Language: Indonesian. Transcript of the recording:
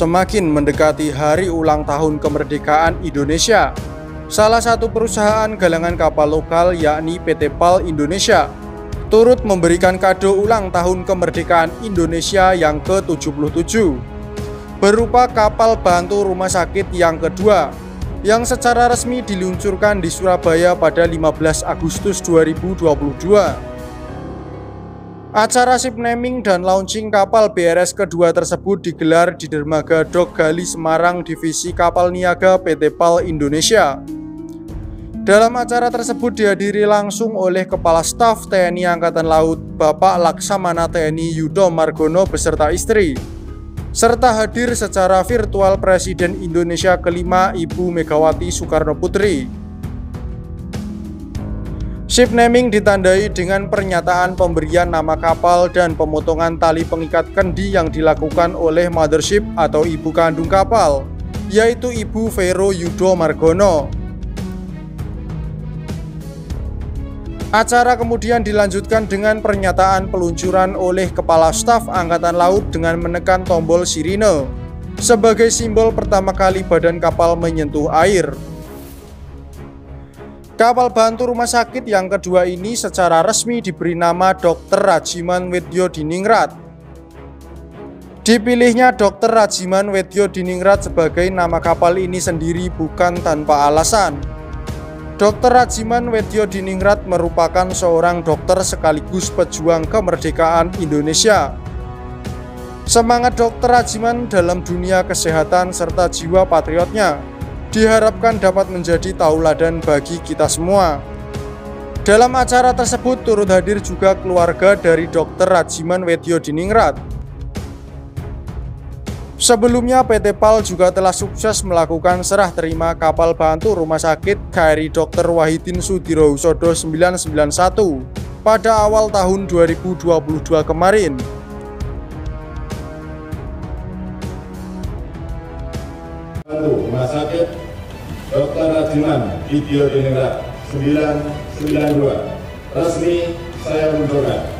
Semakin mendekati hari ulang tahun kemerdekaan Indonesia, salah satu perusahaan galangan kapal lokal yakni PT PAL Indonesia turut memberikan kado ulang tahun kemerdekaan Indonesia yang ke-77 berupa kapal bantu rumah sakit yang kedua yang secara resmi diluncurkan di Surabaya pada 15 Agustus 2022. Acara ship naming dan launching kapal BRS kedua tersebut digelar di Dermaga Dok Gali Semarang Divisi Kapal Niaga PT PAL Indonesia. Dalam acara tersebut dihadiri langsung oleh Kepala Staf TNI Angkatan Laut Bapak Laksamana TNI Yudo Margono beserta istri, serta hadir secara virtual Presiden Indonesia kelima Ibu Megawati Soekarno Putri. Ship naming ditandai dengan pernyataan pemberian nama kapal dan pemotongan tali pengikat kendi yang dilakukan oleh mothership atau ibu kandung kapal, yaitu Ibu Vero Yudo Margono. Acara kemudian dilanjutkan dengan pernyataan peluncuran oleh Kepala Staf Angkatan Laut dengan menekan tombol sirine sebagai simbol pertama kali badan kapal menyentuh air. Kapal bantu rumah sakit yang kedua ini secara resmi diberi nama Dr. Rajiman Wedyo Diningrat. Dipilihnya Dr. Rajiman Wedyo Diningrat sebagai nama kapal ini sendiri bukan tanpa alasan. Dr. Rajiman Wedyo Diningrat merupakan seorang dokter sekaligus pejuang kemerdekaan Indonesia. Semangat Dr. Rajiman dalam dunia kesehatan serta jiwa patriotnya diharapkan dapat menjadi tauladan bagi kita semua. Dalam acara tersebut turut hadir juga keluarga dari Dr. Rajiman Wedyo Diningrat. Sebelumnya PT PAL juga telah sukses melakukan serah terima kapal bantu rumah sakit KRI Dr. Wahidin Sudirohusodo 991 pada awal tahun 2022 kemarin. Rumah Sakit Dr. Rajiman Video Diningrat 992 resmi saya luncurkan.